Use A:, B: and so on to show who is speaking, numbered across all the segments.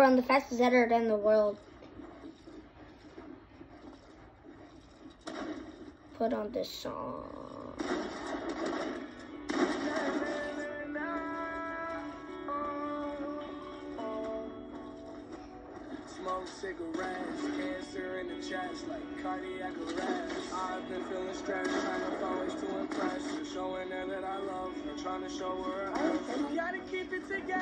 A: Bro, I'm the fastest editor in the world. Put on this song.
B: Smoke cigarettes, cancer in the chest, like cardiac arrest. I've been feeling stressed, trying to find ways to impress showing her that I love her, trying to show her love. Gotta keep it together.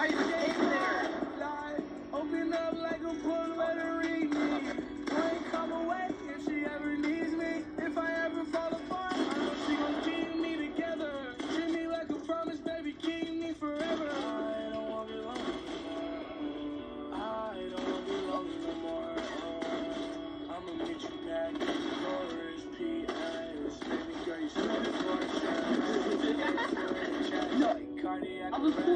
B: There? Open up like a poor letter me. I come away if she ever needs me. If I ever fall apart, I know she gon' keep me together. Treat me like a promise, baby, keep me forever. I don't wanna be lonely. I don't wanna be lonely no more. Oh, I'ma meet you back at the chorus, Baby girl, you a chance. Cardiac.